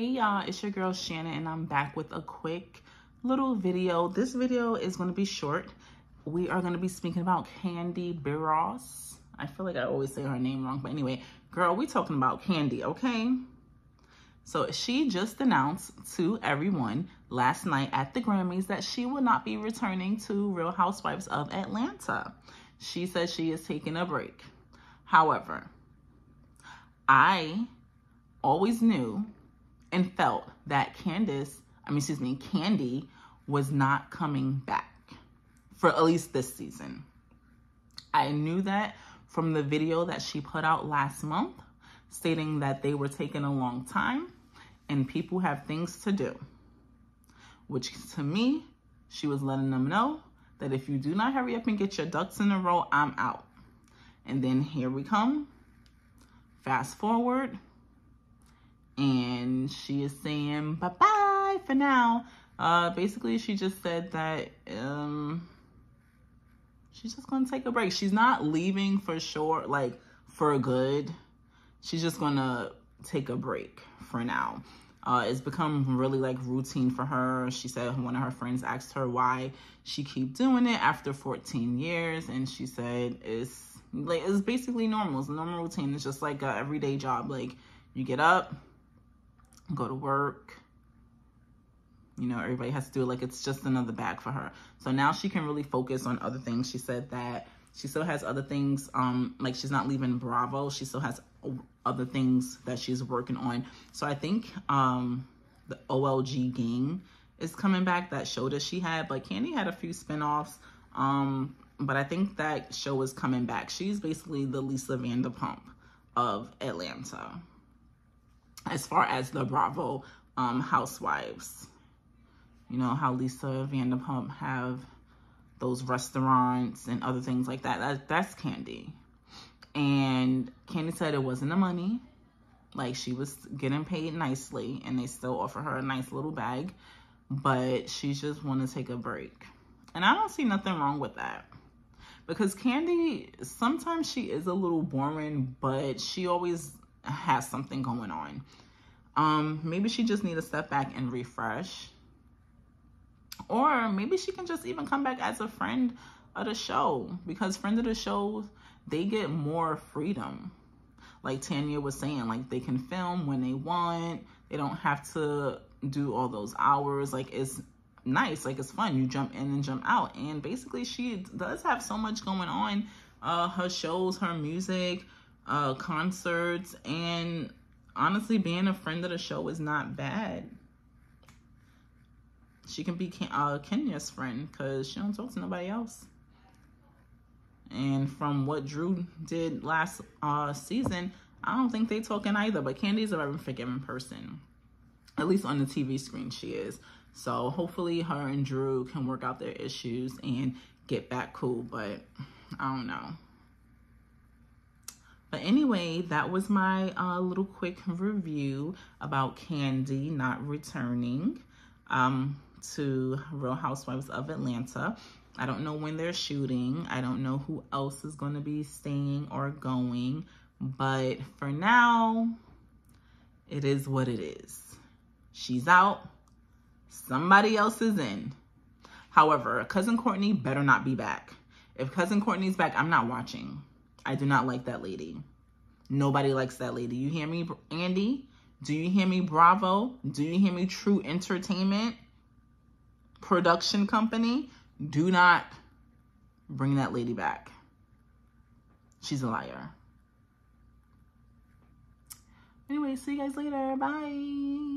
Hey y'all, it's your girl Shannon and I'm back with a quick little video. This video is going to be short. We are going to be speaking about Kandi Burruss. I feel like I always say her name wrong, but anyway, girl, we talking about Kandi, okay? So she just announced to everyone last night at the Grammys that she will not be returning to Real Housewives of Atlanta. She says she is taking a break. However, I always knew and felt that Candace, I mean, excuse me, Kandi was not coming back for at least this season. I knew that from the video that she put out last month stating that they were taking a long time and people have things to do. Which to me, she was letting them know that if you do not hurry up and get your ducks in a row, I'm out. And then here we come. Fast forward and she is saying bye-bye for now. Uh, basically, she just said that um, she's just to take a break. She's not leaving for sure, like for good. She's just to take a break for now. Uh, it's become really like routine for her. She said one of her friends asked her why she keep doing it after 14 years. And she said it's like, it's basically normal. It's a normal routine. It's just like a everyday job. Like you get up, go to work. You know, everybody has to do it like it's just another bag for her. So now she can really focus on other things. She said that she still has other things, um, like she's not leaving Bravo. She still has other things that she's working on. So I think um, the OLG gang is coming back, that show that she had. Like, Kandi had a few spinoffs. Um, but I think that show is coming back. She's basically the Lisa Vanderpump of Atlanta as far as the Bravo um, housewives. You know, how Lisa Vanderpump have those restaurants and other things like that. that that's Kandi. And Kandi said it wasn't the money. Like she was getting paid nicely and they still offer her a nice little bag. But she just want to take a break. And I don't see nothing wrong with that. Because Kandi, sometimes she is a little boring, but she always has something going on. Um, maybe she just need to step back and refresh. Or maybe she can just even come back as a friend of the show because friends of the show, they get more freedom. Like Tanya was saying, like they can film when they want. They don't have to do all those hours. Like it's nice. Like it's fun. You jump in and jump out. And basically she does have so much going on. Uh, her shows, her music, uh, concerts, and honestly, being a friend of the show is not bad. She can be Ken uh, Kenya's friend because she don't talk to nobody else. And from what Drew did last uh, season, I don't think they talking either. But Kandi's a very forgiving person. At least on the TV screen, she is. So hopefully her and Drew can work out their issues and get back cool. But I don't know. But anyway, that was my uh, little quick review about Kandi not returning um, to Real Housewives of Atlanta. I don't know when they're shooting. I don't know who else is going to be staying or going. But for now, it is what it is. She's out. Somebody else is in. However, Cousin Courtney better not be back. If Cousin Courtney's back, I'm not watching. I do not like that lady. Nobody likes that lady. You hear me, Andy? Do you hear me, Bravo? Do you hear me, True Entertainment Production Company? Do not bring that lady back. She's a liar. Anyway, see you guys later. Bye.